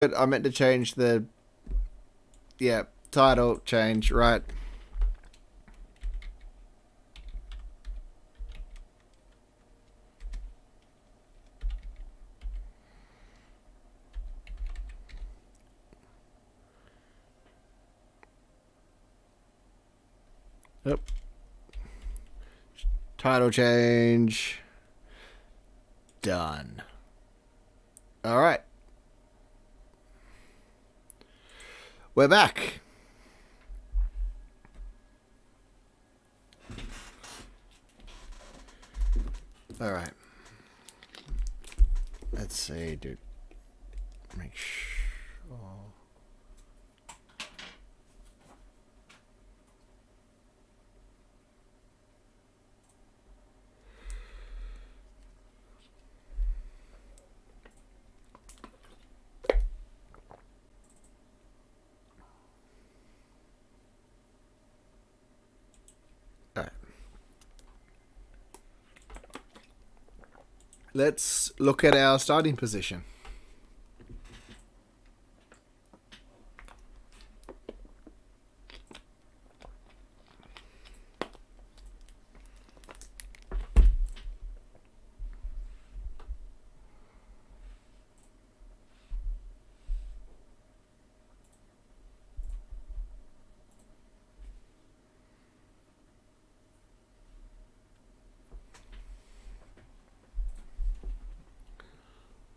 I meant to change the yeah title change right. Yep. Title change. Done. All right. We're back. All right. Let's see, dude. Make sure. Let's look at our starting position.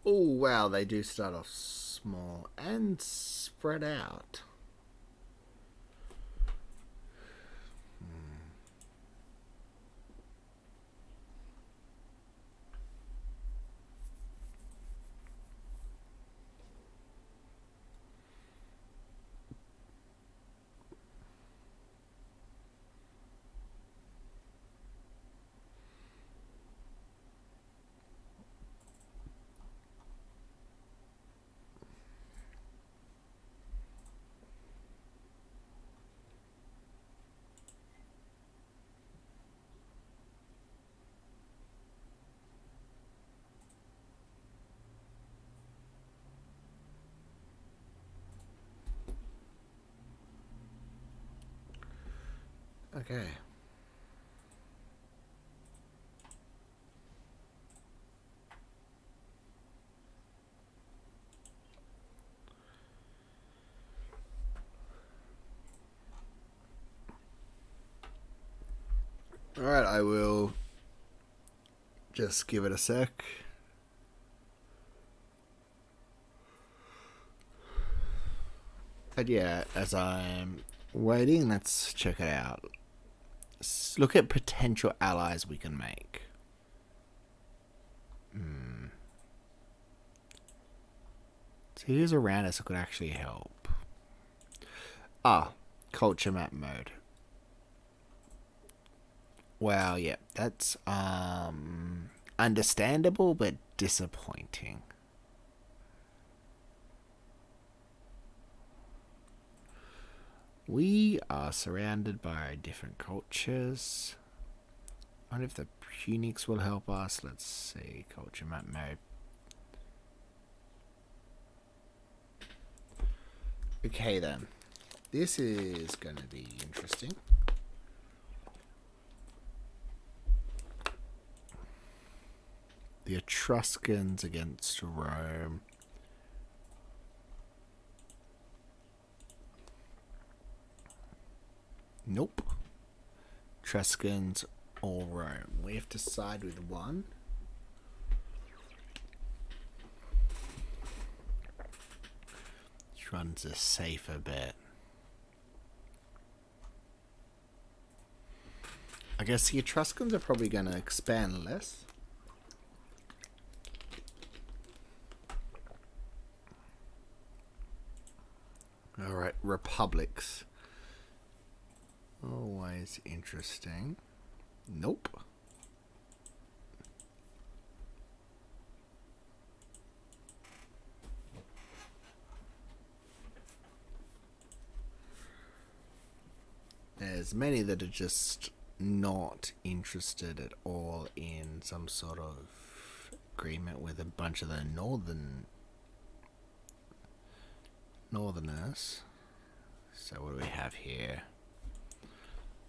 Oh wow, they do start off small and spread out. Okay. All right, I will just give it a sec. And yeah, as I'm waiting, let's check it out. Let's look at potential allies we can make. Hmm. So who's around us that could actually help? Ah, culture map mode. Well, yeah, that's um understandable but disappointing. We are surrounded by different cultures. I wonder if the Punics will help us. Let's see, culture map mode. Okay then, this is going to be interesting. The Etruscans against Rome. Nope. Etruscans or Rome. We have to side with one. Which one's a safer bet? I guess the Etruscans are probably going to expand less. Alright, republics. Always interesting. Nope. There's many that are just not interested at all in some sort of agreement with a bunch of the northern Northerners. So what do we have here?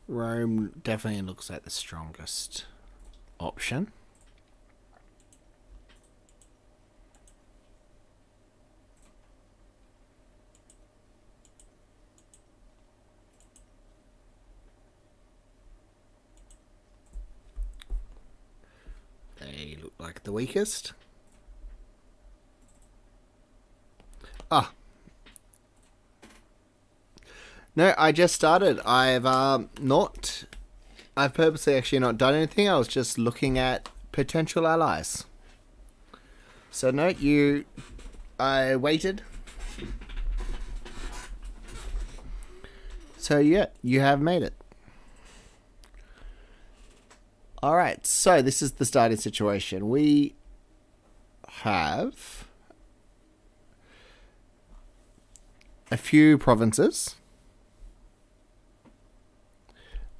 Rome definitely looks like the strongest option. They look like the weakest. Ah. No, I just started. I've um, not. I've purposely actually not done anything. I was just looking at potential allies. So no, you. I waited. So yeah, you have made it. Alright, so this is the starting situation. We have a few provinces.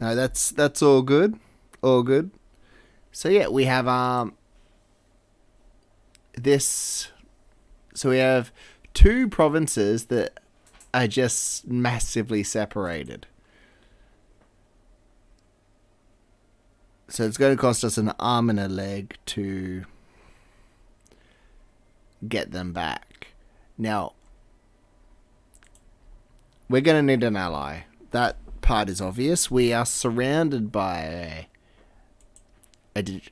No, that's that's all good. All good. So yeah, we have um this so we have two provinces that are just massively separated. So it's going to cost us an arm and a leg to get them back. Now, we're going to need an ally. That part is obvious. We are surrounded by a di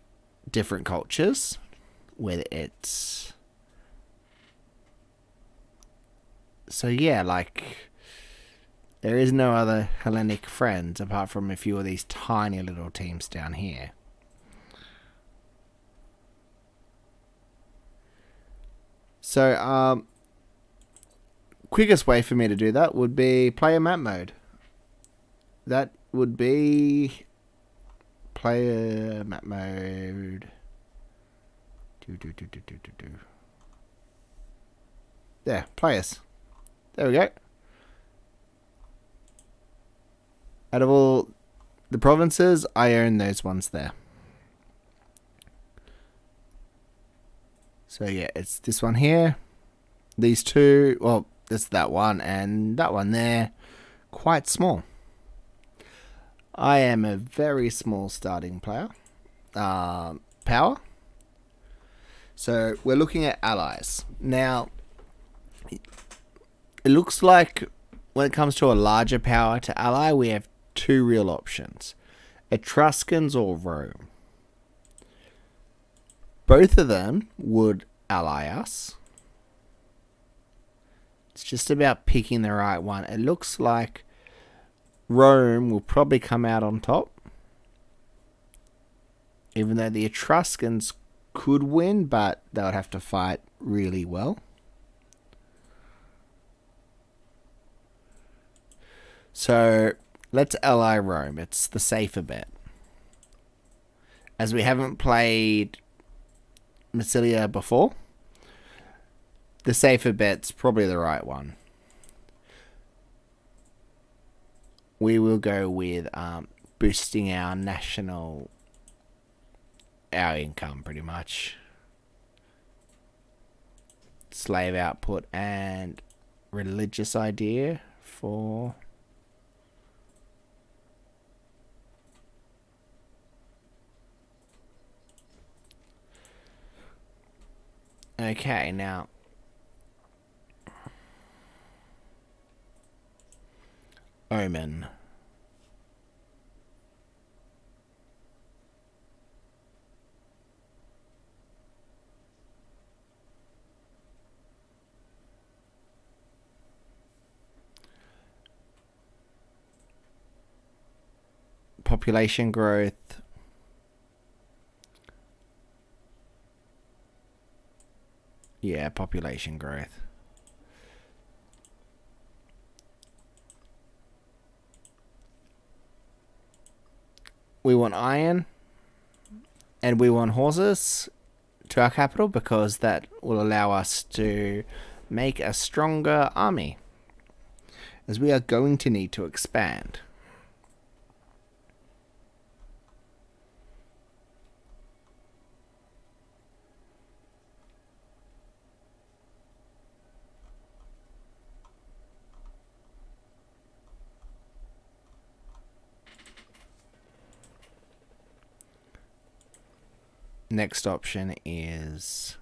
different cultures, whether it's so yeah, like there is no other Hellenic friends apart from a few of these tiny little teams down here. So, um, quickest way for me to do that would be player map mode. That would be player map mode. Do, do, do, do, do, do, do. There, players. There we go. Out of all the provinces, I own those ones there. So yeah, it's this one here. These two, well, it's that one and that one there. Quite small. I am a very small starting player. Uh, power. So we're looking at allies. Now, it looks like when it comes to a larger power to ally, we have two real options Etruscans or Rome. Both of them would ally us. It's just about picking the right one. It looks like Rome will probably come out on top. Even though the Etruscans could win, but they would have to fight really well. So Let's ally Rome. It's the safer bet. As we haven't played Massilia before, the safer bet's probably the right one. We will go with um, boosting our national, our income pretty much. Slave output and religious idea for Okay, now. Omen. Population growth Yeah, population growth. We want iron and we want horses to our capital because that will allow us to make a stronger army as we are going to need to expand. Next option is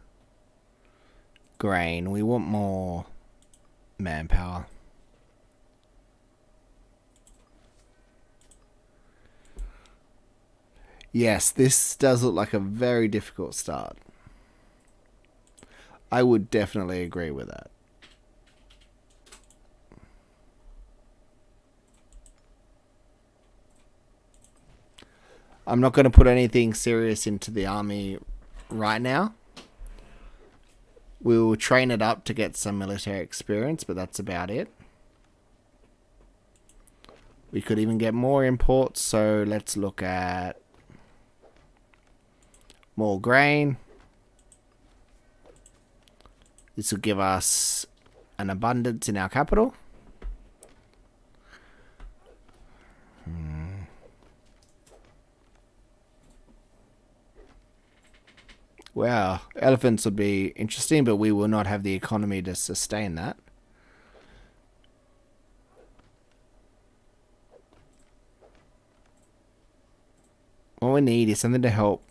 grain. We want more manpower. Yes, this does look like a very difficult start. I would definitely agree with that. I'm not going to put anything serious into the army right now. We will train it up to get some military experience, but that's about it. We could even get more imports, so let's look at more grain. This will give us an abundance in our capital. Hmm. Wow, elephants would be interesting, but we will not have the economy to sustain that. What we need is something to help.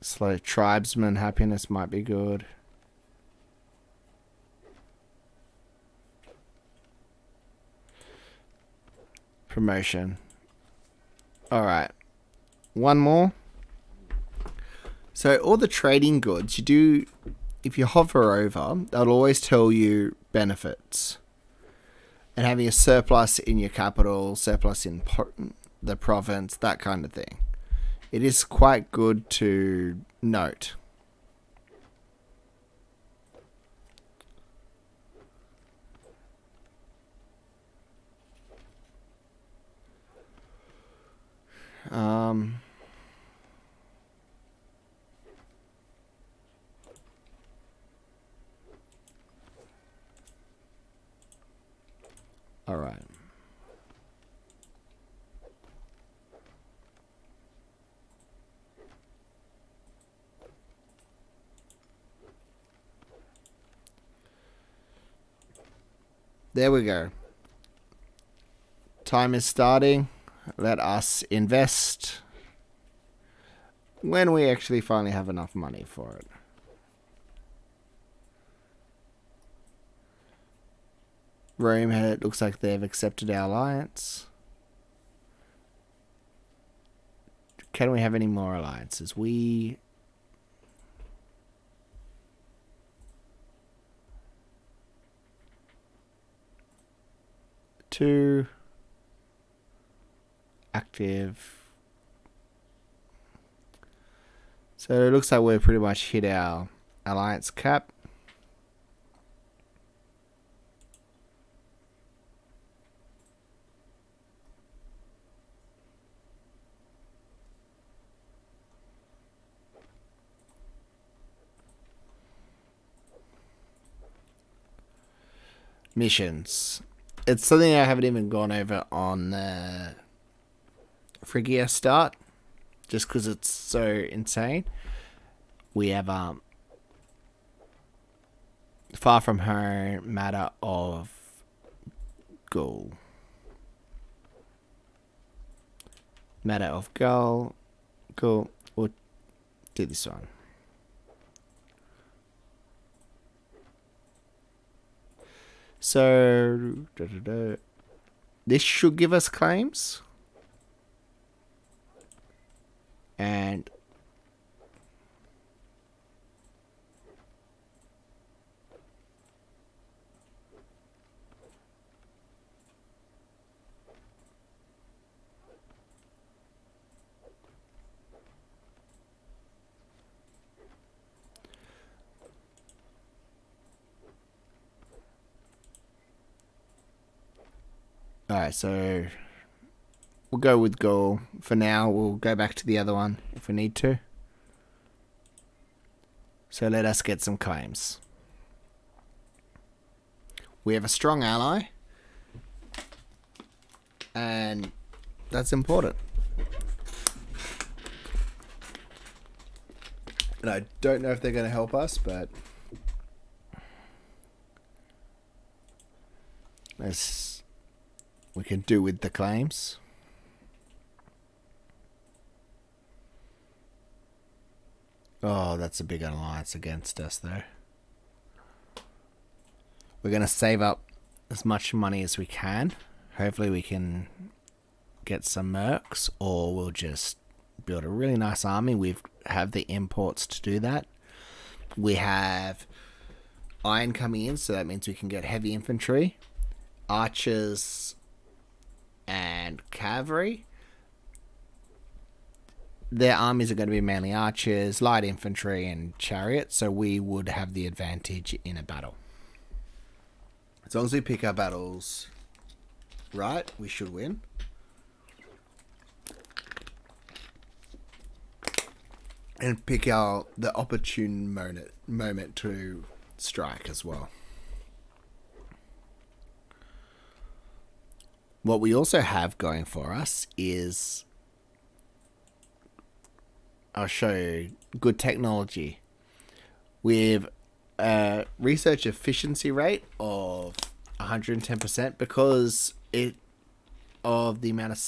Slow tribesman happiness might be good. Promotion. Alright. One more. So all the trading goods, you do, if you hover over, they'll always tell you benefits. And having a surplus in your capital, surplus in the province, that kind of thing. It is quite good to note. Um, all right. There we go. Time is starting let us invest when we actually finally have enough money for it. Rome it looks like they've accepted our alliance. Can we have any more alliances? We two active. So it looks like we've pretty much hit our alliance cap. missions. It's something I haven't even gone over on the Phrygia start, just because it's so insane. We have um, Far From Home, Matter of Gaul. Matter of Gaul. Gaul. We'll do this one. So, da, da, da. this should give us claims. And Alright, so We'll go with Gaul for now. We'll go back to the other one if we need to. So let us get some claims. We have a strong ally. And that's important. And I don't know if they're going to help us, but... Let's we can do with the claims. Oh, that's a big alliance against us, though. We're going to save up as much money as we can. Hopefully, we can get some mercs, or we'll just build a really nice army. We have the imports to do that. We have iron coming in, so that means we can get heavy infantry, archers, and cavalry. Their armies are going to be mainly archers, light infantry, and chariots, so we would have the advantage in a battle. As long as we pick our battles right, we should win. And pick our the opportune moment moment to strike as well. What we also have going for us is I'll show you good technology. With a research efficiency rate of 110% because it of the amount of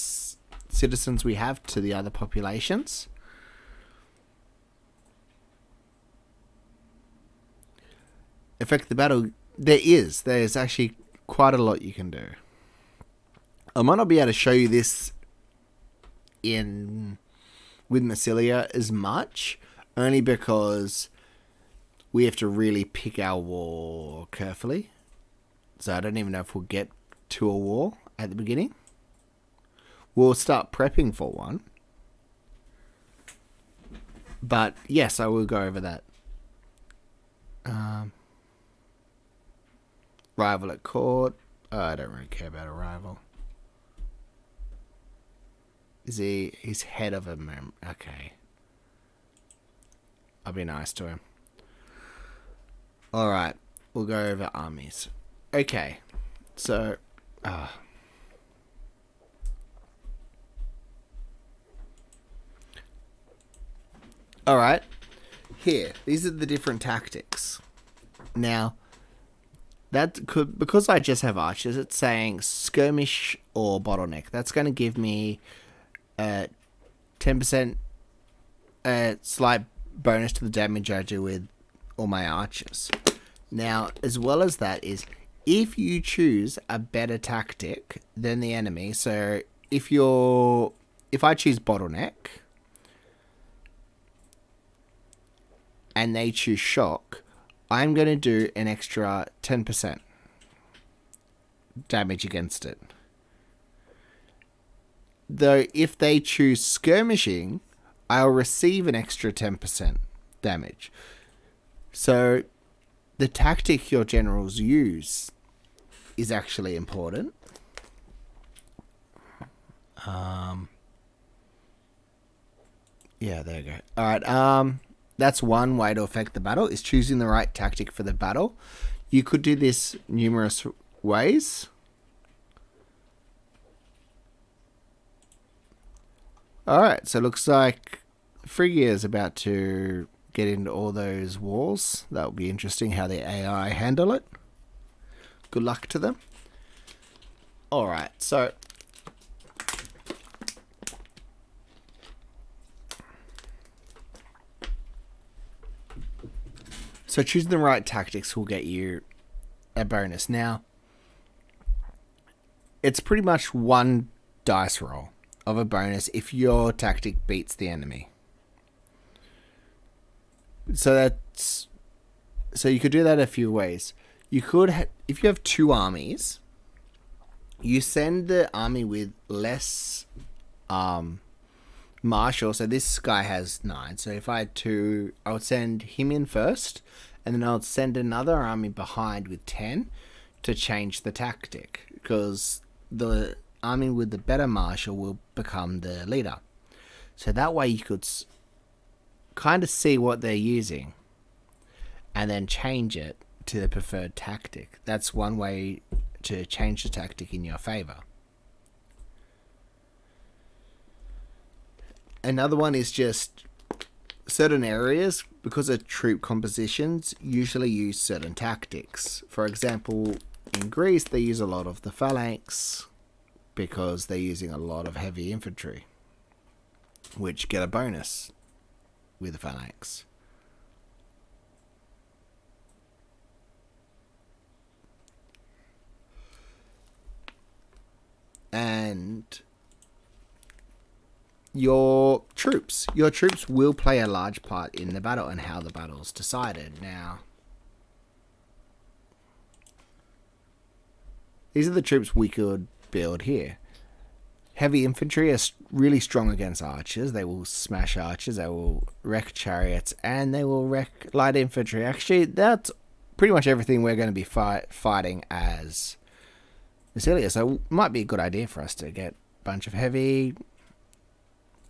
citizens we have to the other populations. Affect the battle. There is. There's actually quite a lot you can do. I might not be able to show you this in with Massilia as much, only because we have to really pick our war carefully. So I don't even know if we'll get to a war at the beginning. We'll start prepping for one. But yes, I will go over that. Um, rival at court. Oh, I don't really care about a rival. Is he? He's head of a mem. Okay. I'll be nice to him. Alright, we'll go over armies. Okay, so. Uh, Alright, here. These are the different tactics. Now, that could. Because I just have archers, it's saying skirmish or bottleneck. That's going to give me a 10% a slight bonus to the damage I do with all my archers. Now, as well as that is if you choose a better tactic than the enemy, so if you're if I choose bottleneck and they choose shock, I'm going to do an extra 10% damage against it. Though if they choose skirmishing, I'll receive an extra 10% damage. So the tactic your generals use is actually important. Um, yeah, there you go. All right. Um, that's one way to affect the battle is choosing the right tactic for the battle. You could do this numerous ways. All right. So looks like Phrygia is about to get into all those walls. That will be interesting how the AI handle it. Good luck to them. Alright, so... So choosing the right tactics will get you a bonus. Now, it's pretty much one dice roll of a bonus if your tactic beats the enemy so that's so you could do that a few ways. You could, if you have two armies, you send the army with less um, marshal. So this guy has nine. So if I had two, I would send him in first, and then I would send another army behind with ten to change the tactic because the army with the better marshal will become the leader. So that way you could kind of see what they're using and then change it to the preferred tactic. That's one way to change the tactic in your favor. Another one is just certain areas, because of troop compositions, usually use certain tactics. For example, in Greece, they use a lot of the phalanx because they're using a lot of heavy infantry, which get a bonus with the phalanx. And your troops. Your troops will play a large part in the battle and how the battle's decided. Now, these are the troops we could build here. Heavy infantry are really strong against archers. They will smash archers, they will wreck chariots, and they will wreck light infantry. Actually, that's pretty much everything we're going to be fight fighting as Massilia. So might be a good idea for us to get a bunch of heavy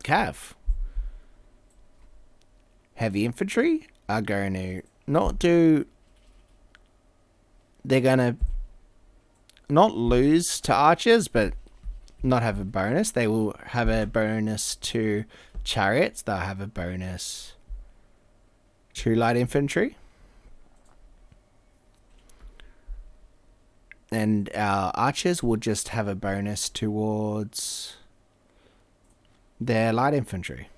cav. Heavy infantry are going to not do. They're going to not lose to archers, but not have a bonus. They will have a bonus to chariots. They'll have a bonus to light infantry. And our archers will just have a bonus towards their light infantry.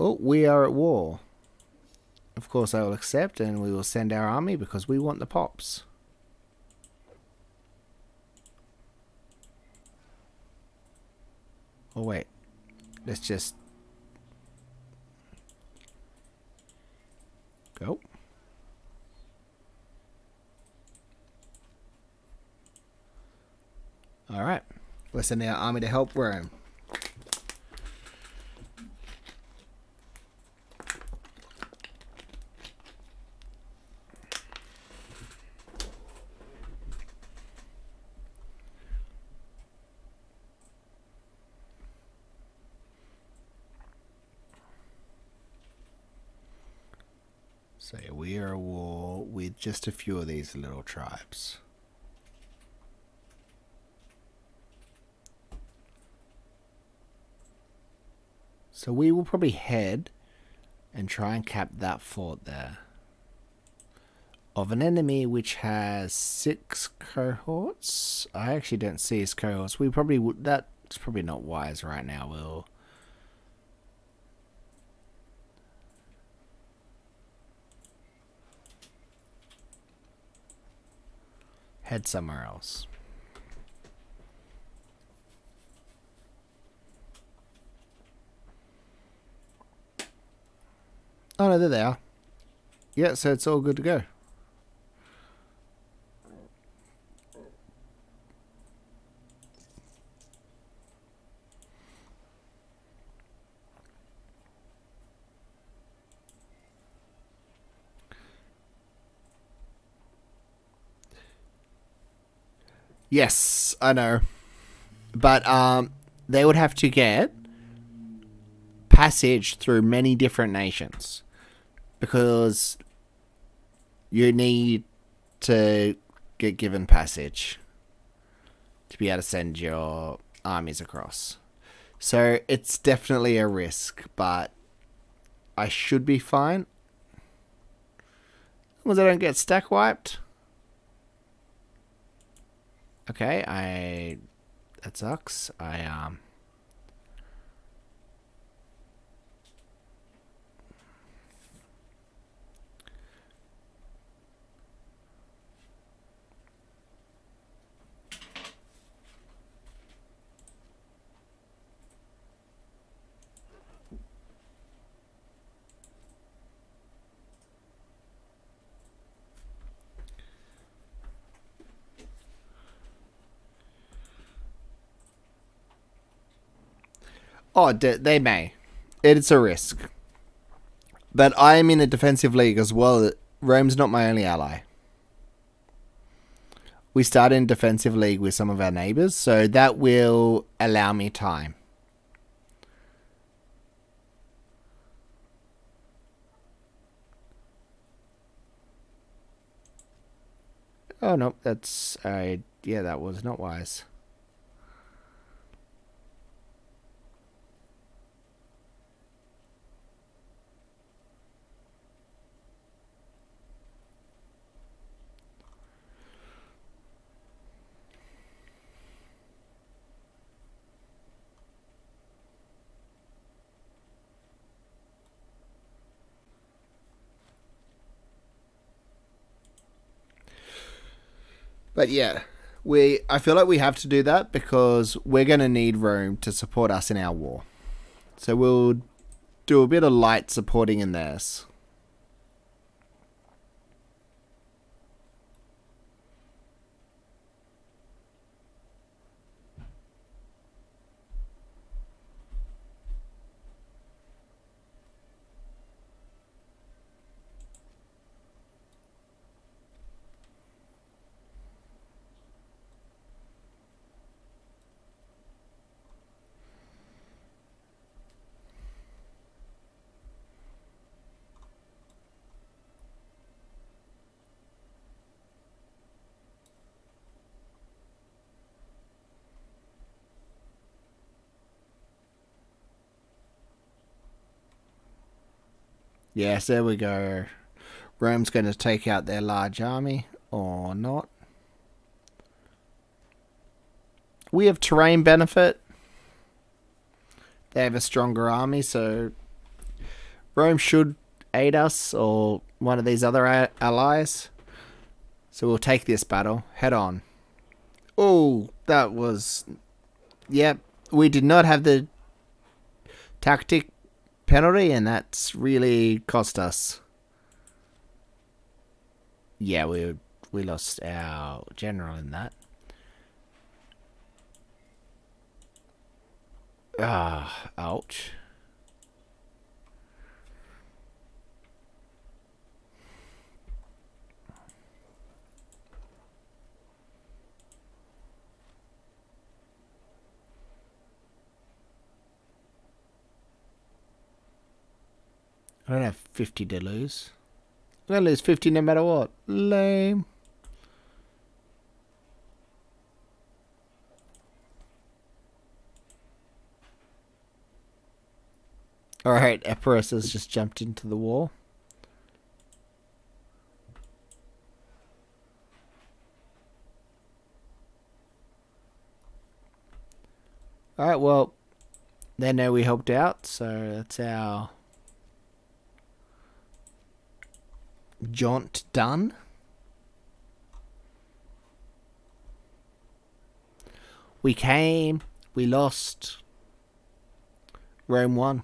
Oh, we are at war. Of course, I will accept and we will send our army because we want the pops. Oh, wait. Let's just go. All right. Let's send our army to help Rome. So we are at war with just a few of these little tribes. So we will probably head and try and cap that fort there. Of an enemy which has six cohorts. I actually don't see his cohorts. We probably would. That's probably not wise right now. We'll. Head somewhere else. Oh no, there they are. Yeah, so it's all good to go. Yes, I know. But um they would have to get passage through many different nations because you need to get given passage to be able to send your armies across. So it's definitely a risk, but I should be fine. As long as I don't get stack wiped. Okay, I that sucks. I um Oh, they may. It's a risk. But I am in a defensive league as well. Rome's not my only ally. We start in defensive league with some of our neighbors, so that will allow me time. Oh no, that's uh, yeah, that was not wise. But yeah, we I feel like we have to do that because we're going to need Rome to support us in our war. So we'll do a bit of light supporting in theirs. Yes, there we go. Rome's going to take out their large army, or not. We have terrain benefit. They have a stronger army, so Rome should aid us, or one of these other allies. So we'll take this battle head on. Oh, that was... Yep, we did not have the tactic penalty, and that's really cost us. Yeah, we we lost our general in that. Ah, ouch. I don't have 50 to lose. I'm going to lose 50 no matter what. Lame. Alright, Epirus has just jumped into the wall. Alright, well, they know we helped out, so that's our jaunt done. We came, we lost. Rome won.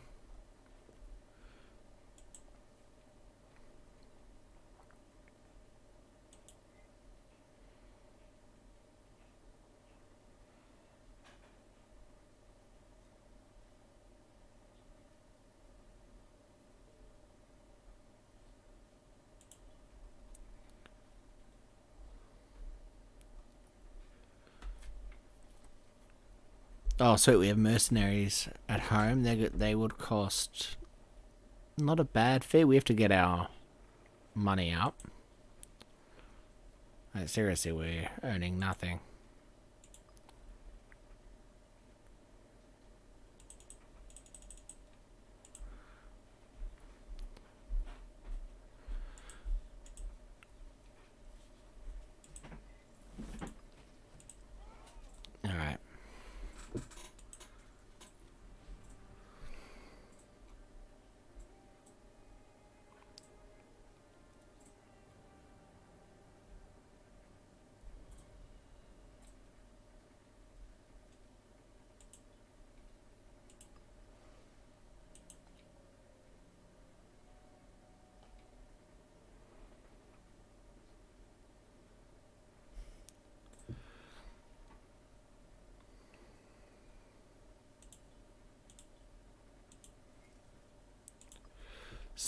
Oh, sweet. We have mercenaries at home. They they would cost not a bad fee. We have to get our money up. Like, seriously, we're earning nothing.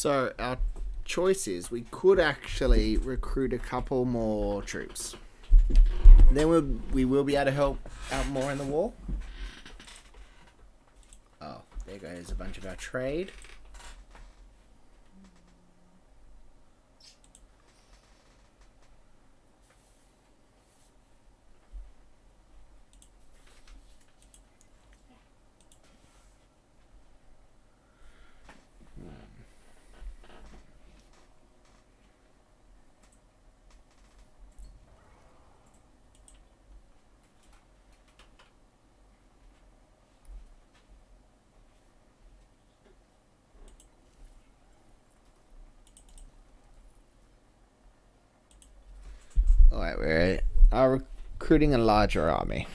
So our choice is we could actually recruit a couple more troops. Then we'll, we will be able to help out more in the war. Oh, there goes a bunch of our trade. Alright, we're are recruiting a larger army.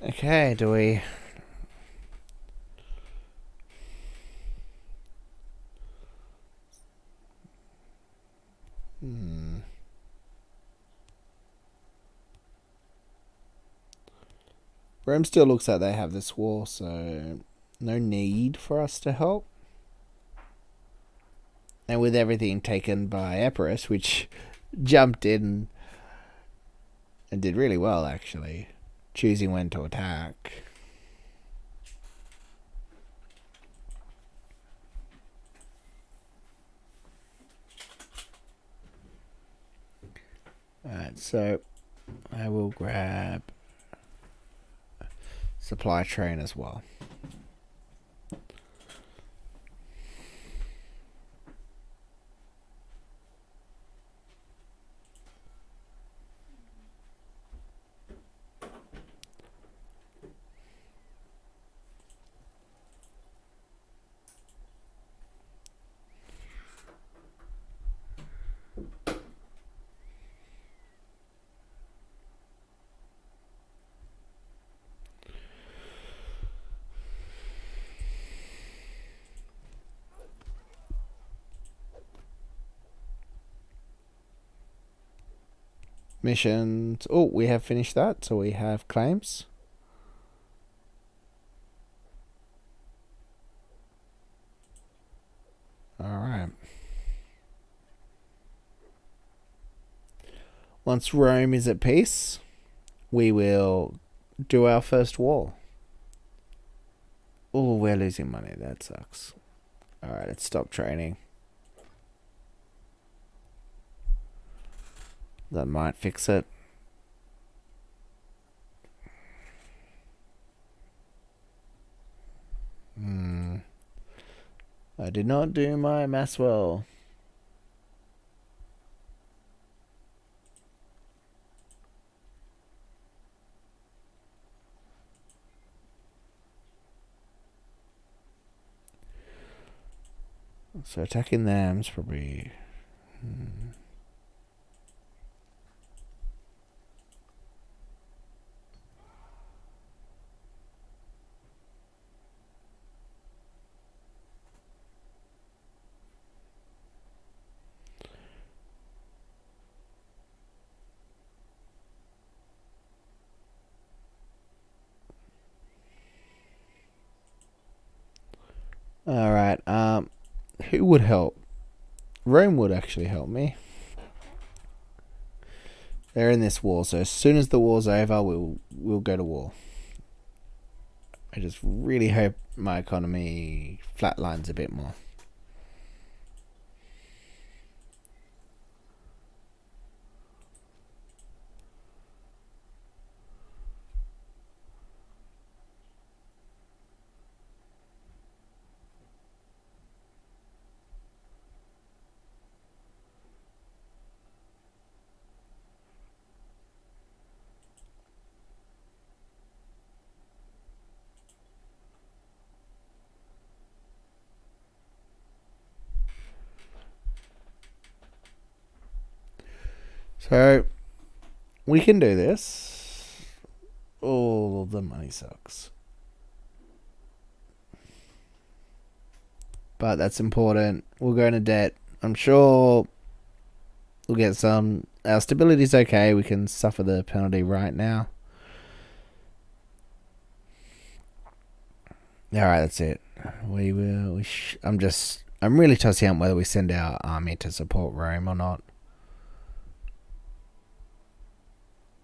Okay, do we... Hmm. Rome still looks like they have this war, so no need for us to help. And with everything taken by Epirus, which jumped in and did really well, actually choosing when to attack. Alright, so I will grab supply train as well. Missions. Oh, we have finished that, so we have claims. Alright. Once Rome is at peace, we will do our first war. Oh, we're losing money. That sucks. Alright, let's stop training. That might fix it. Hmm. I did not do my mass well. So attacking them is probably... Hmm. All right. Um, who would help? Rome would actually help me. They're in this war, so as soon as the war's over, we'll we'll go to war. I just really hope my economy flatlines a bit more. So we can do this. Oh, the money sucks. But that's important. We'll go into debt. I'm sure we'll get some. Our stability's okay. We can suffer the penalty right now. All right, that's it. We will. We I'm just I'm really tossing out whether we send our army to support Rome or not.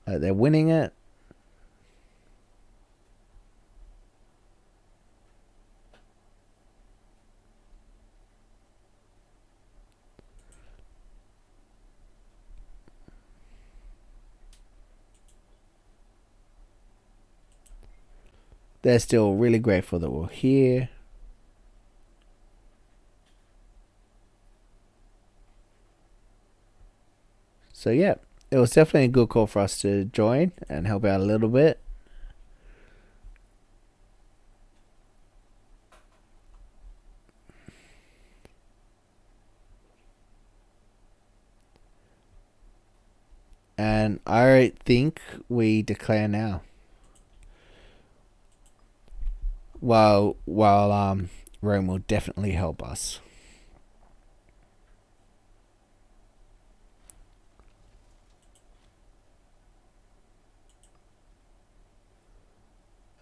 Uh, they're winning it. They're still really grateful that we're here. So yeah, it was definitely a good call for us to join and help out a little bit. And I think we declare now. While while um Rome will definitely help us.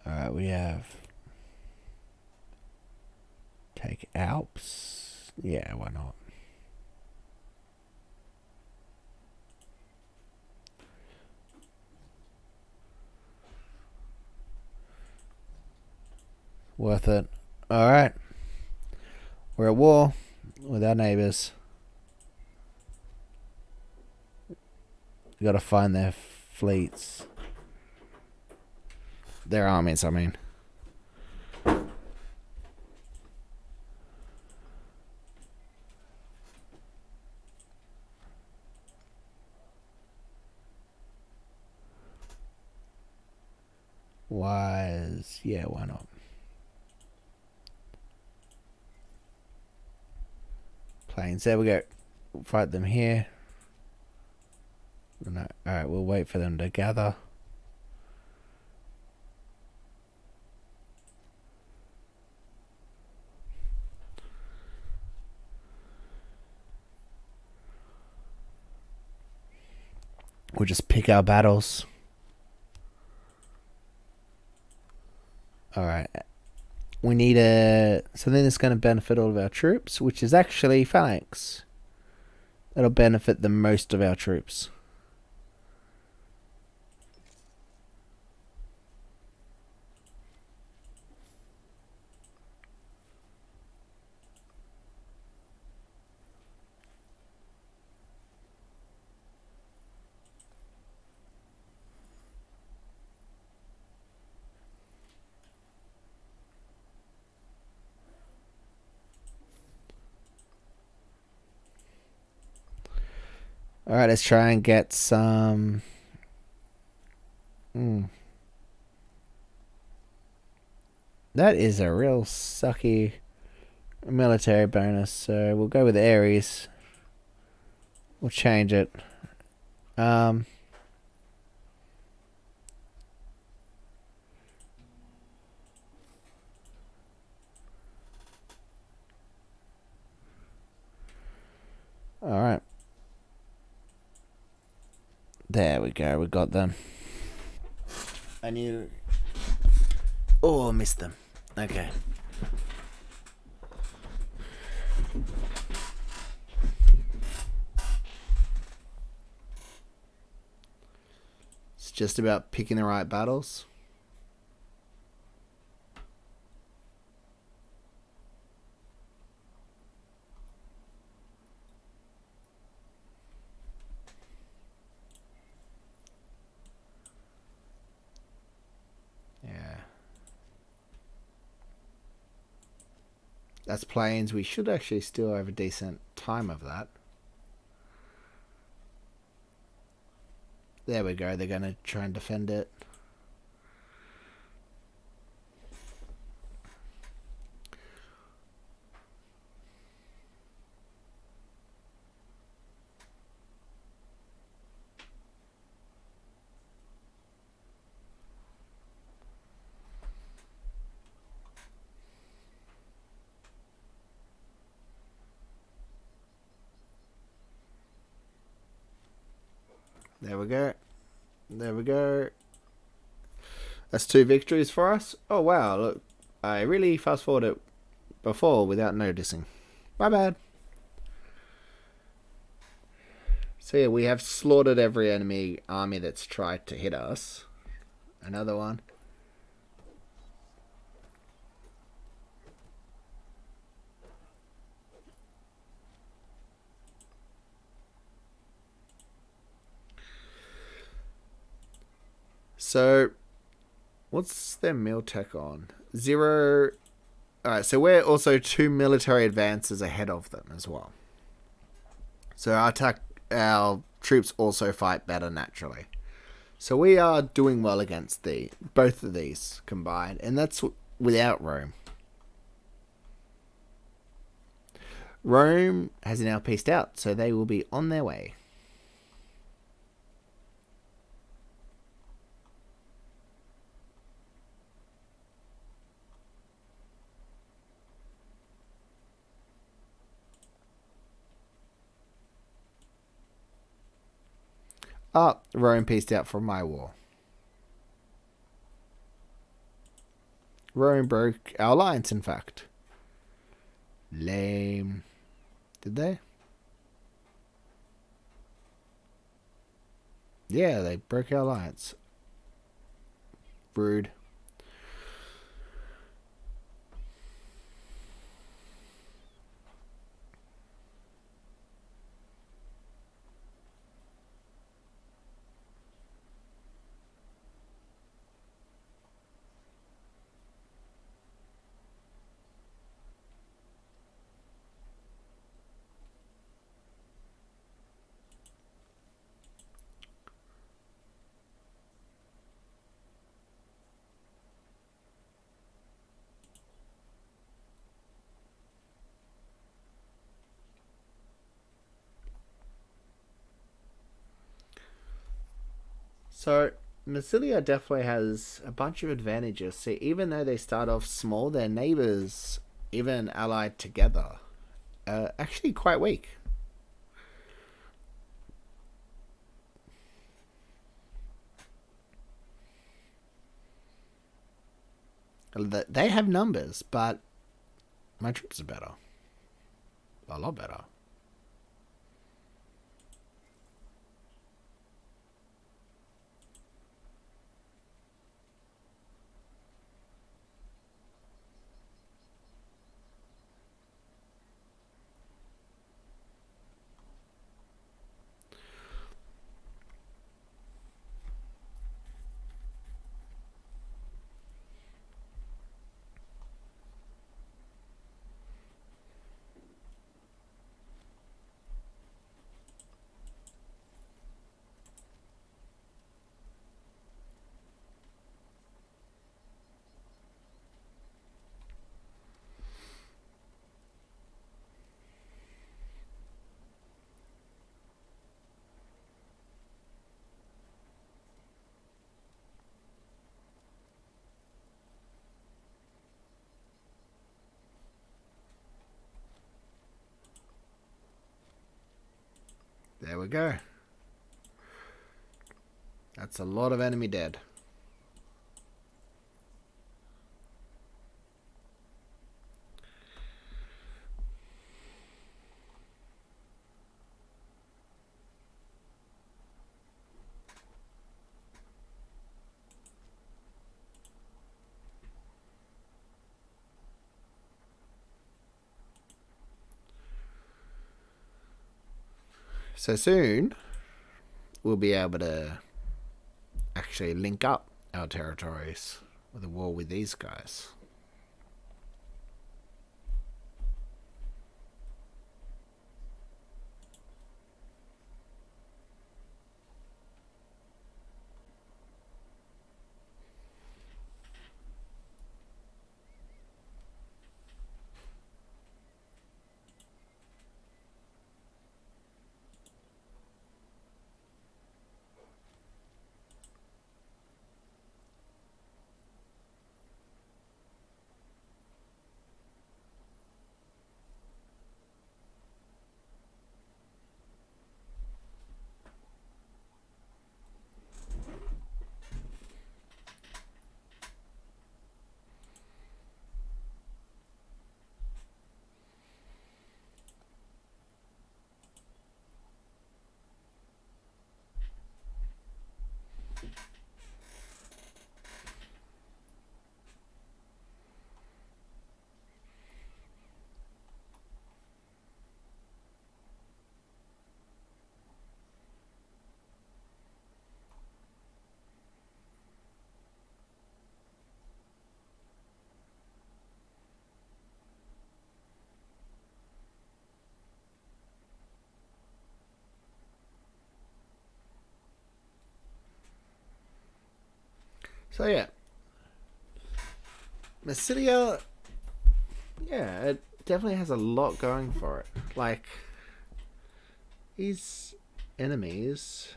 Alright, we have take Alps. Yeah, why not? Worth it. Alright. We're at war with our neighbors. We gotta find their fleets. Their armies, I mean. Was yeah, why not? Plains. There we go. fight them here. No, alright, we'll wait for them to gather. We'll just pick our battles. Alright. We need a something that's going to benefit all of our troops, which is actually phalanx. It'll benefit the most of our troops. All right, let's try and get some. Hmm. That is a real sucky military bonus, so we'll go with Ares. We'll change it. Um. All right. There we go, we got them. I knew. Oh, I missed them. Okay. It's just about picking the right battles. That's plains. We should actually still have a decent time of that. There we go. They're going to try and defend it. We go. There we go. That's two victories for us. Oh wow, look. I really fast forwarded before without noticing. My bad. So yeah, we have slaughtered every enemy army that's tried to hit us. Another one. So, what's their meal tech on? Zero. Alright, so we're also two military advances ahead of them as well. So our attack, our troops also fight better naturally. So we are doing well against the both of these combined, and that's without Rome. Rome has now pieced out, so they will be on their way. Oh, Rome pieced out from my war. Rome broke our alliance, in fact. Lame. Did they? Yeah, they broke our alliance. Rude. So Massilia definitely has a bunch of advantages. See, even though they start off small, their neighbors, even allied together, are actually quite weak. They have numbers, but my troops are better. A lot better. There we go. That's a lot of enemy dead. So soon, we'll be able to actually link up our territories with a war with these guys. So yeah, Massilia, yeah, it definitely has a lot going for it. Like, his enemies,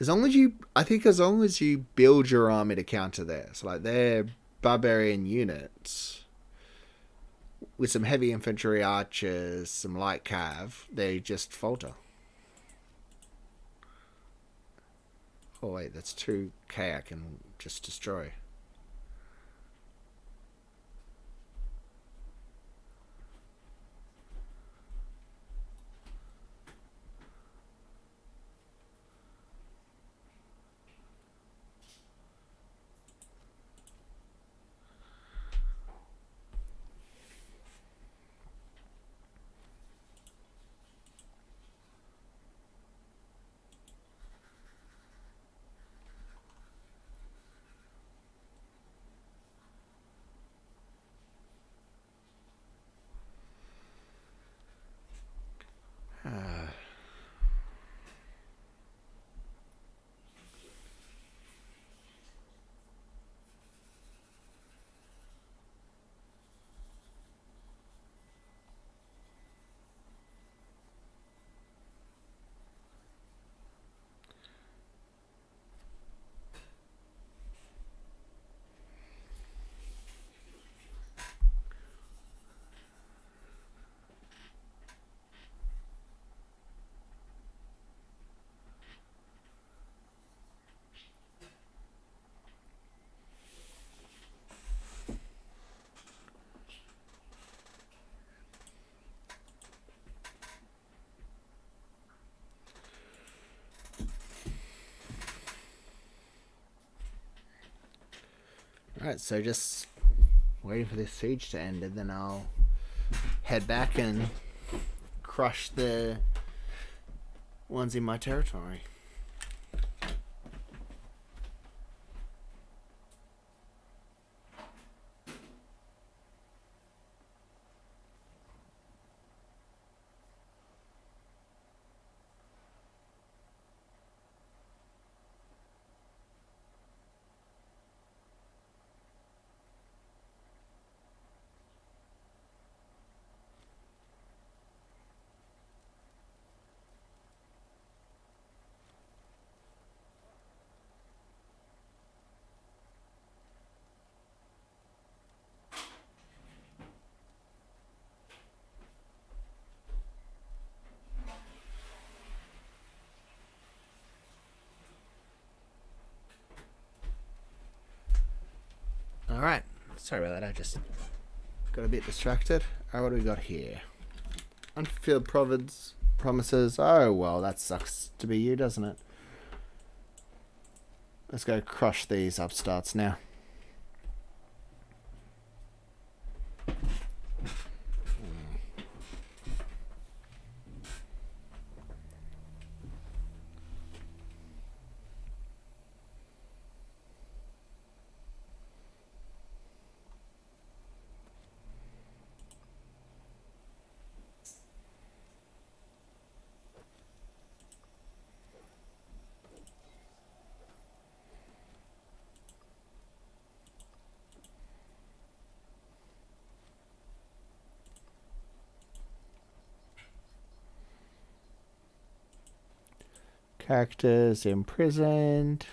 as long as you, I think, as long as you build your army to counter theirs, like their barbarian units with some heavy infantry archers, some light cav, they just falter. Oh wait, that's two K I can just destroy. So just waiting for this siege to end and then I'll head back and crush the ones in my territory. Alright, sorry about that, I just got a bit distracted. Alright, what do we got here? Unfulfilled province promises. Oh, well, that sucks to be you, doesn't it? Let's go crush these upstarts now. Imprisoned.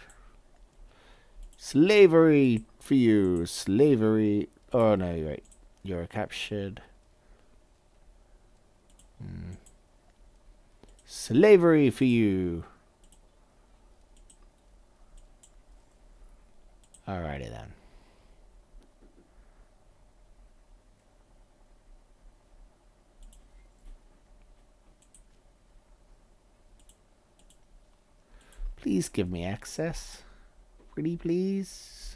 Slavery for you. Slavery. Oh no, you're right. You're captured. Hmm. Slavery for you. Alrighty then. Please give me access. Pretty please.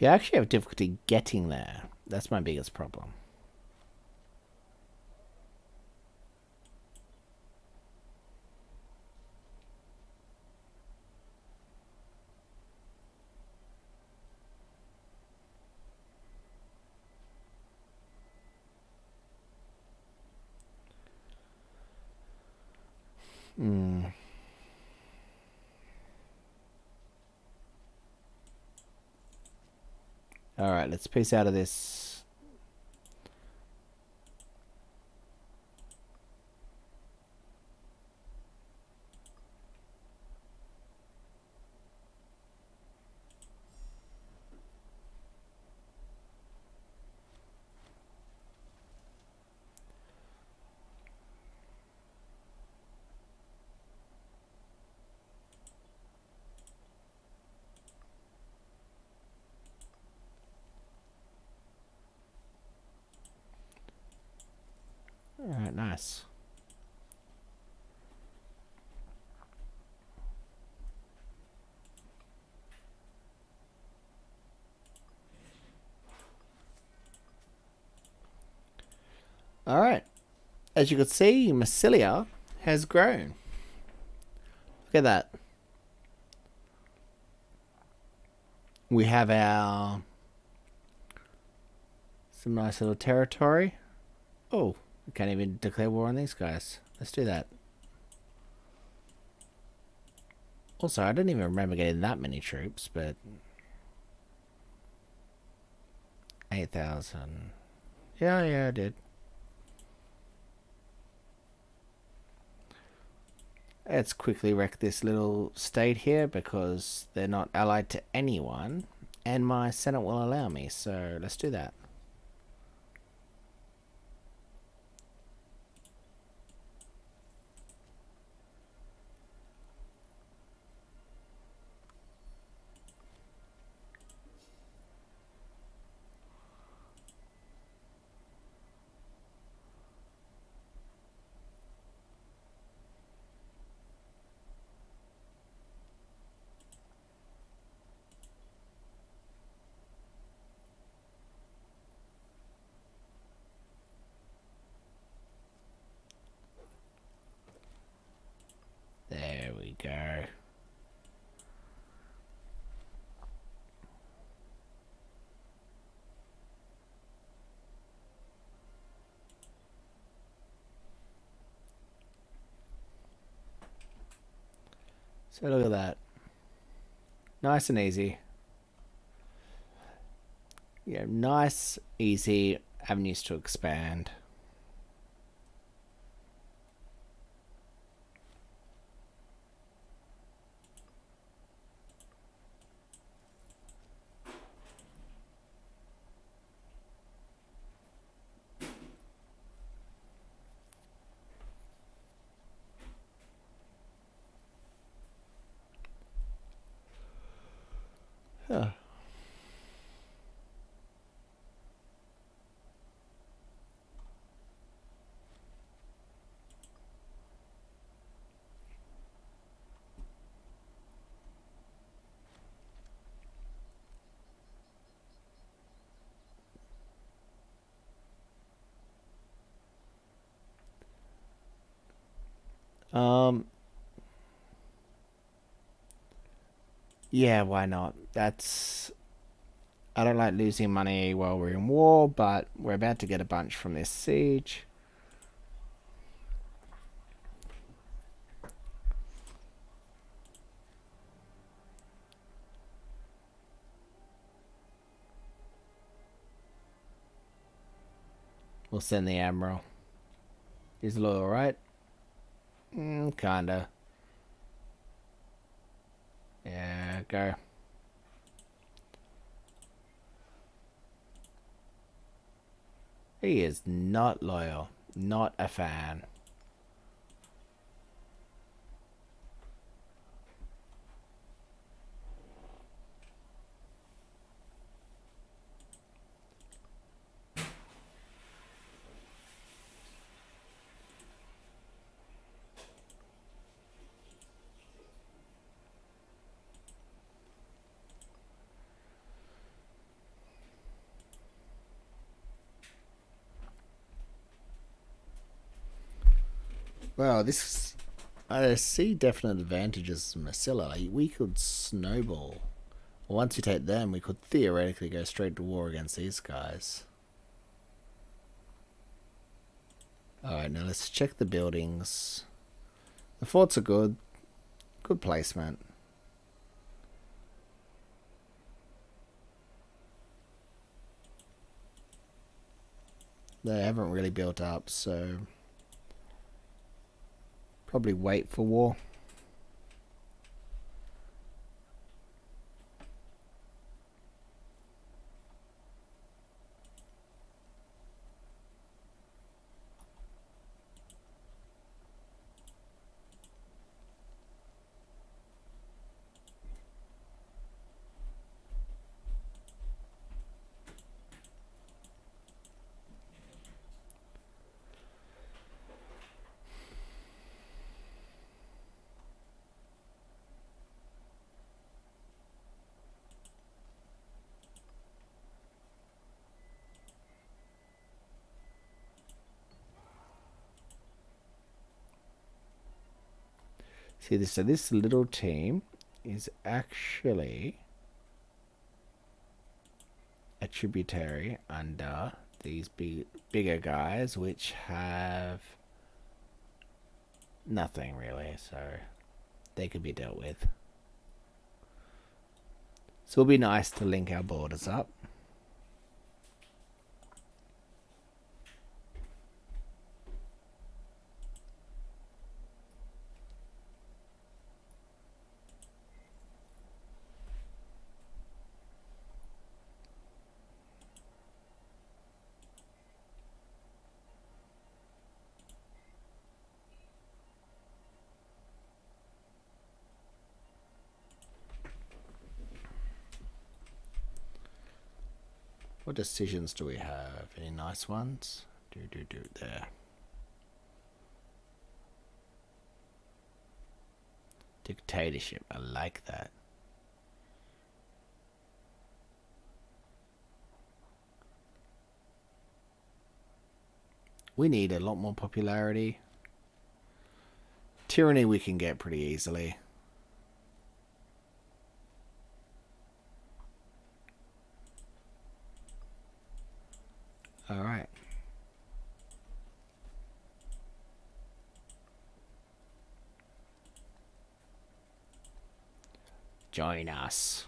You actually have difficulty getting there. That's my biggest problem. Hmm. All right, let's piece out of this. All right, nice. All right. As you can see, Massilia has grown. Look at that. We have our some nice little territory. Oh, we can't even declare war on these guys. Let's do that. Also, I don't even remember getting that many troops, but... 8,000. Yeah, yeah, I did. Let's quickly wreck this little state here because they're not allied to anyone. And my senate will allow me, so let's do that. There we go. So look at that. Nice and easy. Yeah, nice, easy avenues to expand. Huh. Um, yeah, why not? That's. I don't like losing money while we're in war, but we're about to get a bunch from this siege. We'll send the Admiral. He's loyal, right? Mm, kinda. Yeah, go. He is not loyal. Not a fan. Well, this I see definite advantages to. Like, we could snowball. Once you take them, we could theoretically go straight to war against these guys. Alright, now let's check the buildings. The forts are good. Good placement. They haven't really built up, so... Probably wait for war. See this. So this little team is actually a tributary under these big bigger guys which have nothing really so they could be dealt with. So it'll be nice to link our borders up decisions do we have? Any nice ones? Do do do there. Dictatorship. I like that. We need a lot more popularity. Tyranny we can get pretty easily. All right. Join us.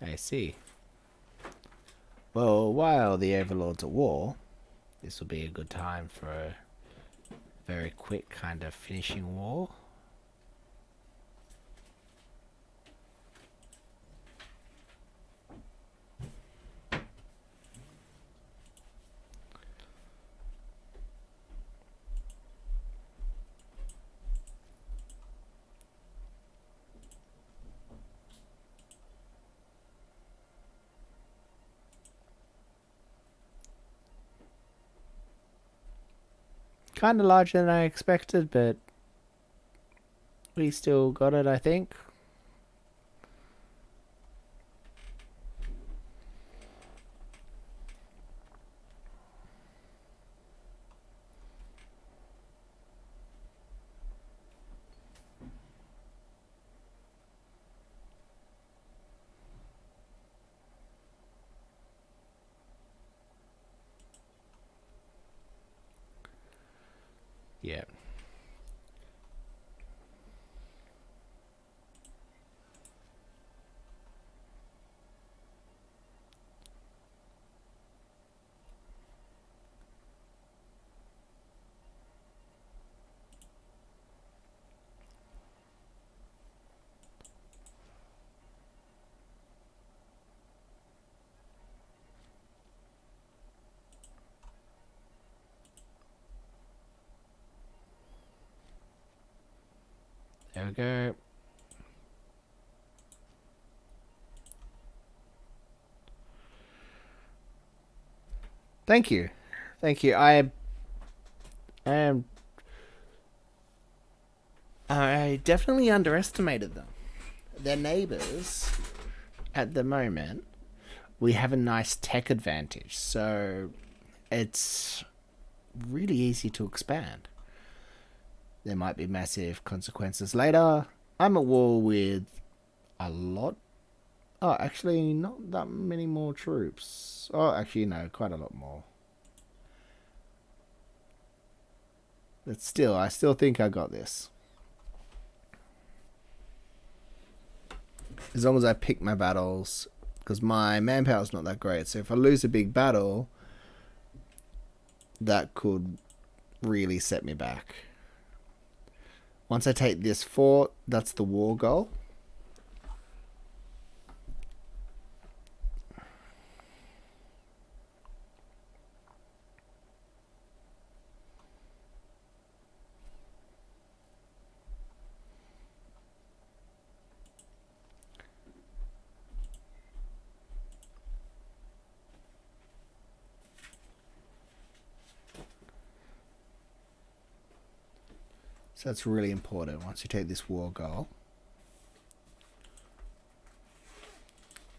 I see. Well, while the Overlord's at war, this will be a good time for a very quick kind of finishing war. Kind of larger than I expected, but we still got it, I think. Go. Thank you. Thank you. I am I definitely underestimated them. Their neighbors at the moment we have a nice tech advantage. So it's really easy to expand. There might be massive consequences later. I'm at war with a lot. Oh, actually, not that many more troops. Oh, actually, no, quite a lot more. But still, I still think I got this. As long as I pick my battles, because my manpower is not that great. So if I lose a big battle, that could really set me back. Once I take this four, that's the war goal. That's really important once you take this war goal.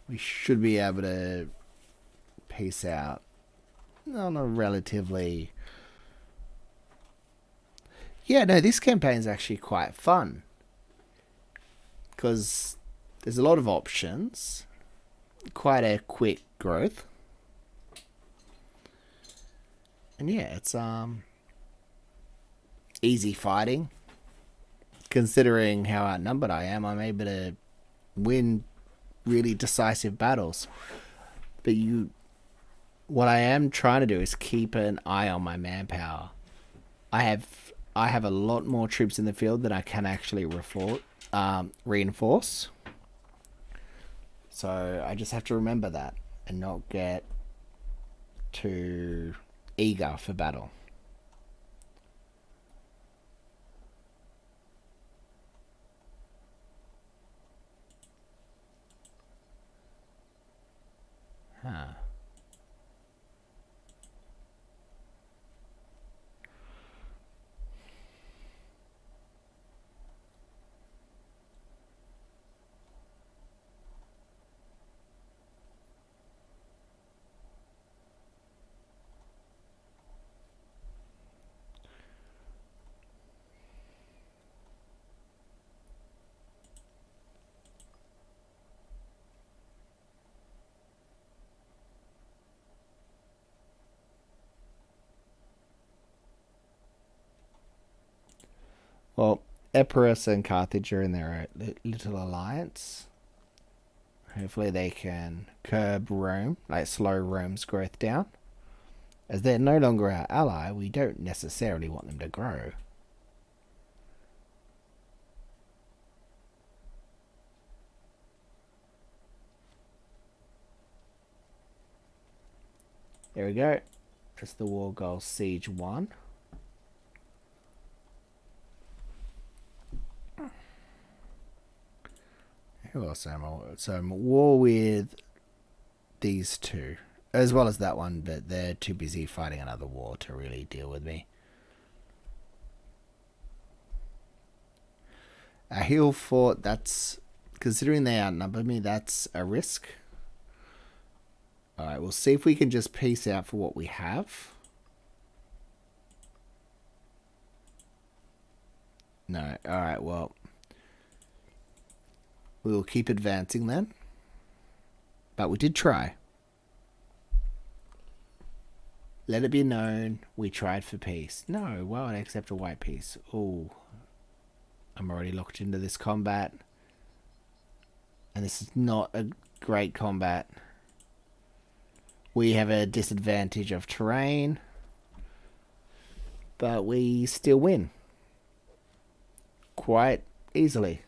We should be able to peace out on a relatively... Yeah, no, this campaign is actually quite fun. Because there's a lot of options. Quite a quick growth. And yeah, it's um easy fighting. Considering how outnumbered I am, I'm able to win really decisive battles. But you, what I am trying to do is keep an eye on my manpower. I have I have a lot more troops in the field than I can actually refor- um, reinforce. So I just have to remember that and not get too eager for battle. Huh. Well, Epirus and Carthage are in their little alliance. Hopefully they can curb Rome, like slow Rome's growth down. As they're no longer our ally, we don't necessarily want them to grow. There we go. That's the war goal siege 1. Am I? So I'm at war with these two, as well as that one, but they're too busy fighting another war to really deal with me. A hill fort, that's, considering they outnumber me, that's a risk. Alright, we'll see if we can just peace out for what we have. No, alright, well, we will keep advancing then. But we did try. Let it be known we tried for peace. No, why would I accept a white peace? Oh, I'm already locked into this combat. And this is not a great combat. We have a disadvantage of terrain. But we still win. Quite easily.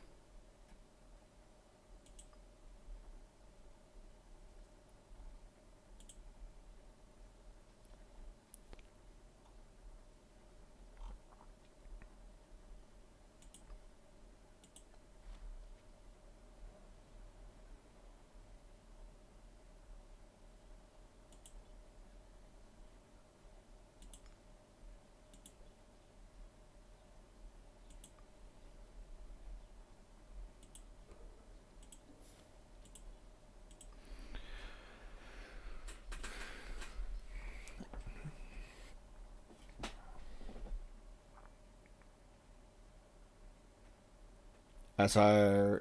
So,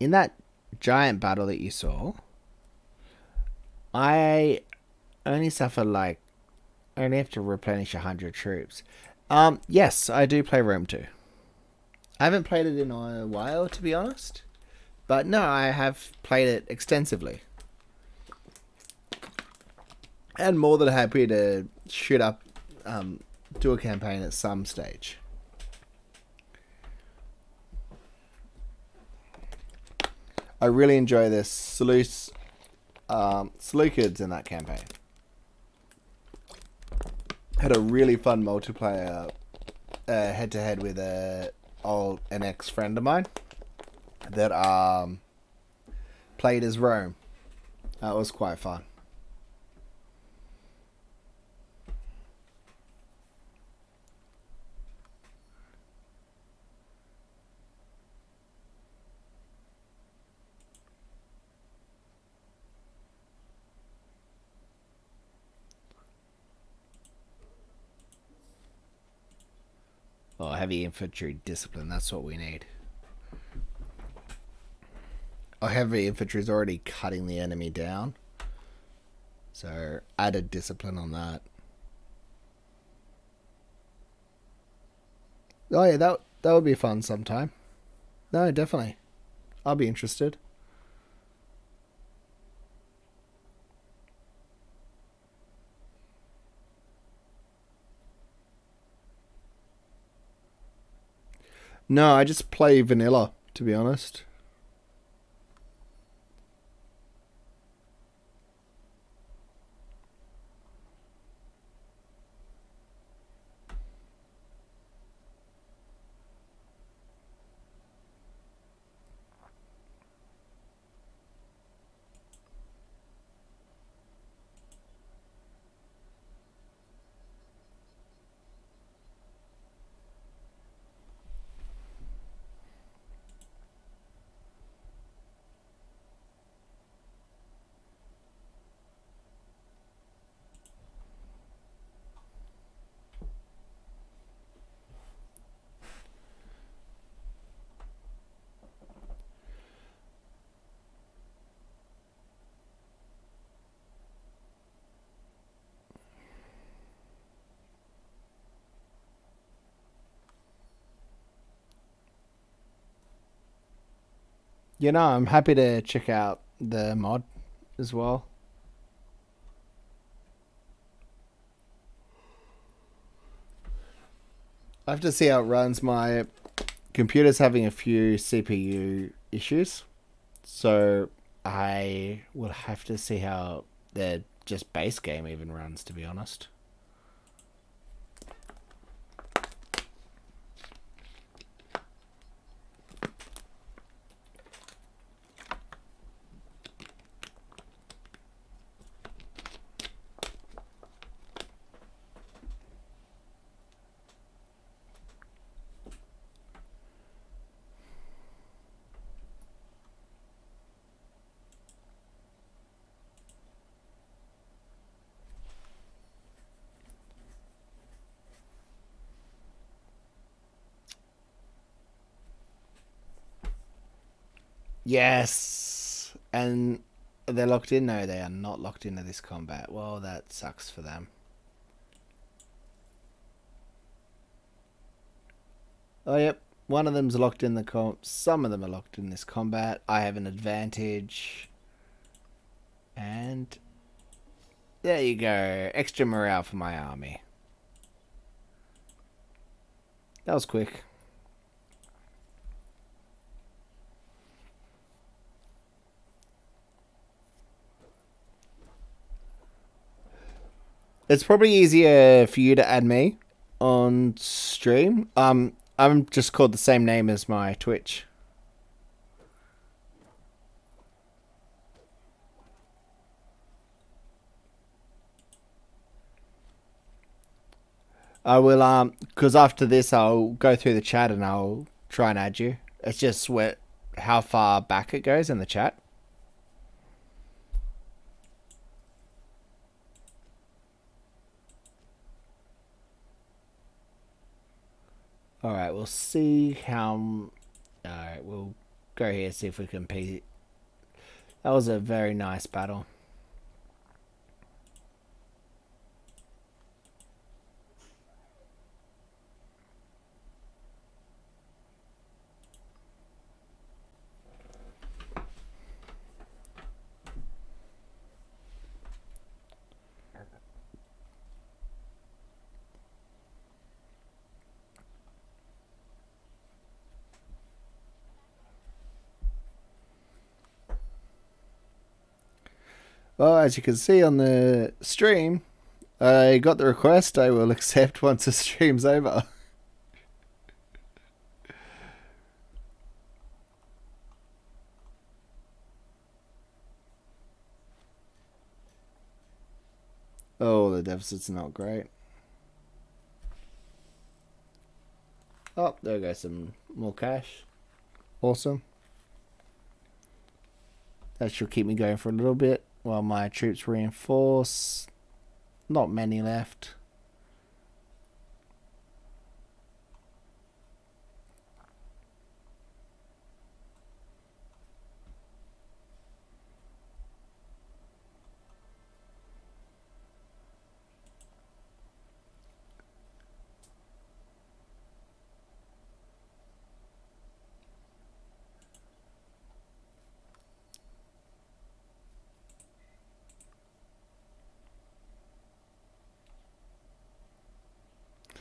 in that giant battle that you saw, I only suffer like I only have to replenish hundred troops. Um, yes, I do play Rome 2. I haven't played it in a while, to be honest. But no, I have played it extensively. And more than happy to shoot up, um, do a campaign at some stage. I really enjoy this Seleucus, um, Seleucids in that campaign. Had a really fun multiplayer head to head with a old an ex friend of mine that um played as Rome. That was quite fun. Oh, heavy infantry discipline. That's what we need. Our heavy infantry is already cutting the enemy down. So added discipline on that. Oh yeah, that that would be fun sometime. No, definitely. I'll be interested. No, I just play vanilla, to be honest. You know, I'm happy to check out the mod as well. I have to see how it runs. My computer's having a few CPU issues. So I will have to see how the just base game even runs, to be honest. Yes. And they're locked in? No, they are not locked into this combat. Well, that sucks for them. Oh, yep. One of them's locked in the com. Some of them are locked in this combat. I have an advantage. And there you go. Extra morale for my army. That was quick. It's probably easier for you to add me on stream. Um, I'm just called the same name as my Twitch. I will um because after this I'll go through the chat and I'll try and add you. It's just where how far back it goes in the chat. Alright, we'll see how... Alright, we'll go here, see if we can... Beat. That was a very nice battle. Well, as you can see on the stream, I got the request. I will accept once the stream's over. oh, the deficit's not great. Oh, there goes some more cash. Awesome. That should keep me going for a little bit while my troops reinforce. Not many left.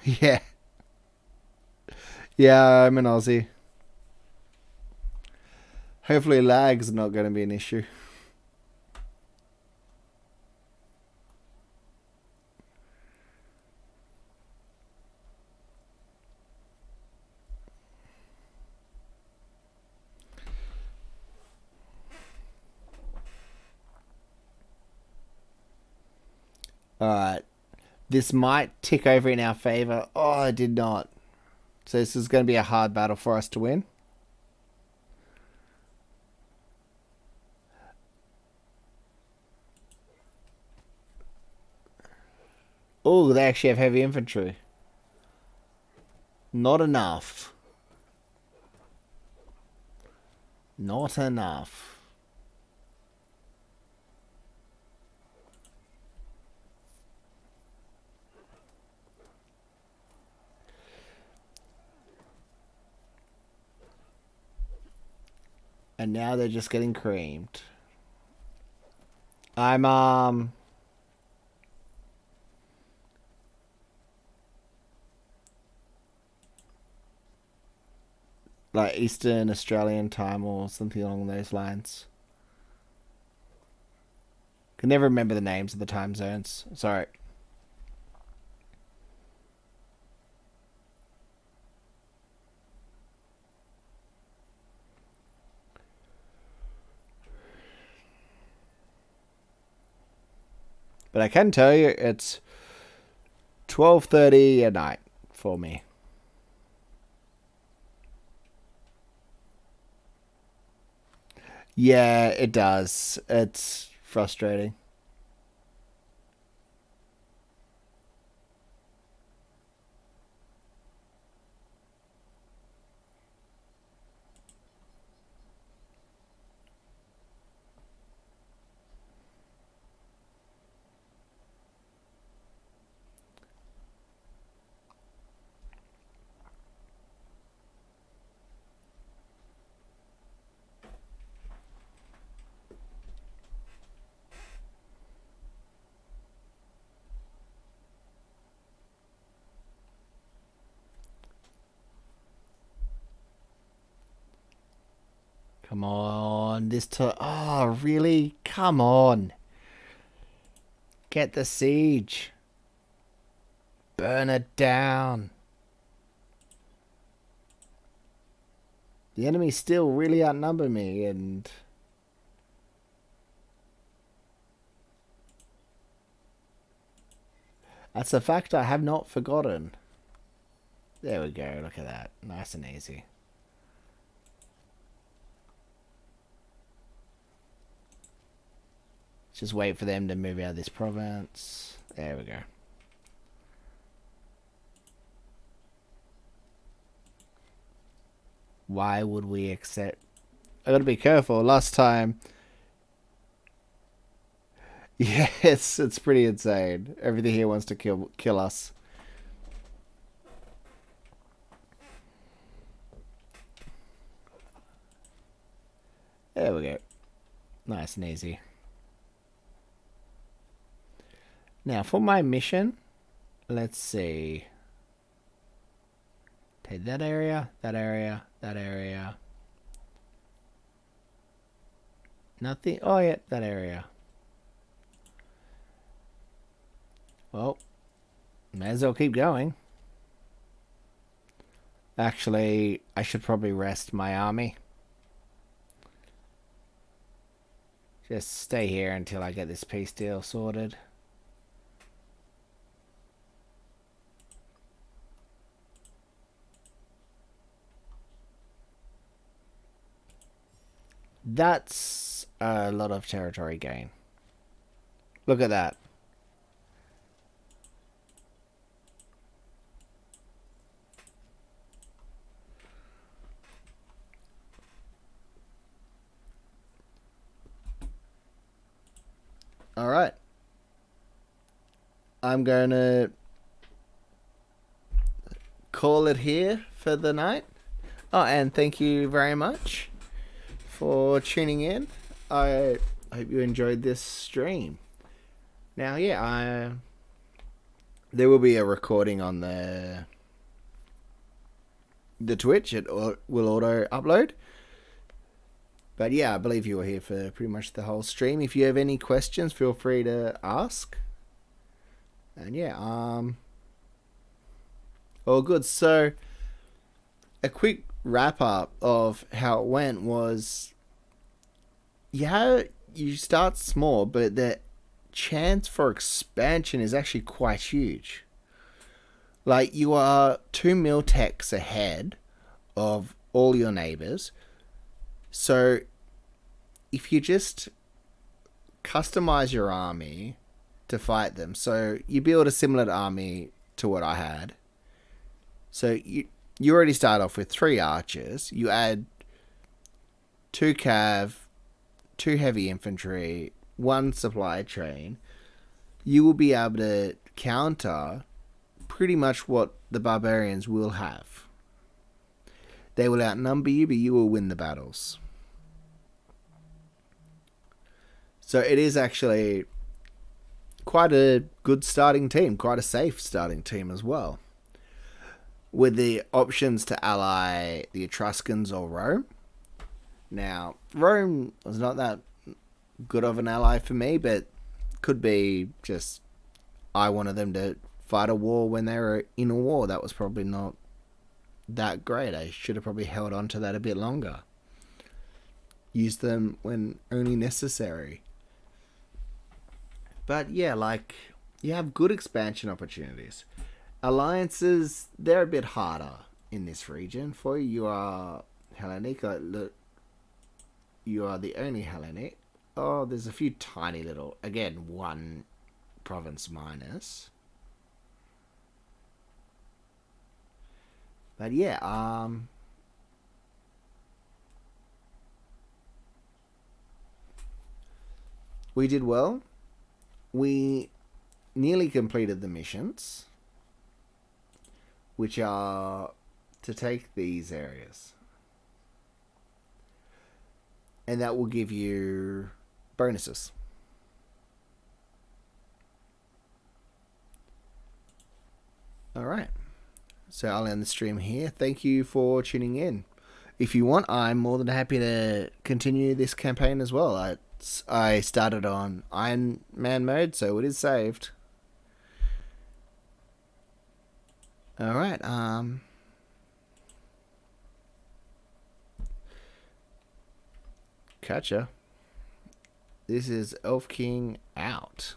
Yeah. Yeah, I'm an Aussie. Hopefully lag's not going to be an issue. Alright. This might tick over in our favor. Oh, I did not. So this is going to be a hard battle for us to win. Oh, they actually have heavy infantry. Not enough. Not enough. And now they're just getting creamed. I'm um like Eastern Australian time or something along those lines. Can never remember the names of the time zones. Sorry. But I can tell you it's 12:30 at night for me. Yeah, it does. It's frustrating. Come on, this to oh really? Come on. Get the siege. Burn it down. The enemy still really outnumber me and That's a fact I have not forgotten. There we go, look at that. Nice and easy. Just wait for them to move out of this province. There we go. Why would we accept... I gotta be careful. Last time... Yes, it's pretty insane. Everything here wants to kill kill us. There we go. Nice and easy. Now, for my mission, let's see. Take that area, that area, that area. Nothing. Oh, yeah, that area. Well, may as well keep going. Actually, I should probably rest my army. Just stay here until I get this peace deal sorted. That's a lot of territory gain. Look at that. All right. I'm going to call it here for the night. Oh, and thank you very much for tuning in. I hope you enjoyed this stream. Now, yeah, I there will be a recording on the the Twitch. It will auto upload. But yeah, I believe you were here for pretty much the whole stream. If you have any questions, feel free to ask. And yeah, um, all good. So, a quick wrap up of how it went was yeah, you start small, but the chance for expansion is actually quite huge. Like you are two mil techs ahead of all your neighbors. So if you just customize your army to fight them, so you build a similar army to what I had. So you you already start off with three archers. You add two cav, two heavy infantry, one supply train, you will be able to counter pretty much what the barbarians will have. They will outnumber you, but you will win the battles. So it is actually quite a good starting team, quite a safe starting team as well. With the options to ally the Etruscans or Rome, now, Rome was not that good of an ally for me, but could be just I wanted them to fight a war when they were in a war. That was probably not that great. I should have probably held on to that a bit longer. Use them when only necessary. But yeah, like you have good expansion opportunities. Alliances, they're a bit harder in this region. For you, you are Hellenic. Uh, You are the only Hellenic. Oh, there's a few tiny little, again, one province minus. But yeah, um... We did well. We nearly completed the missions, which are to take these areas and that will give you bonuses. All right. So I'll end the stream here. Thank you for tuning in. If you want, I'm more than happy to continue this campaign as well. I, I started on Iron Man mode, so it is saved. All right. Um. Catcha. This is Elf King out.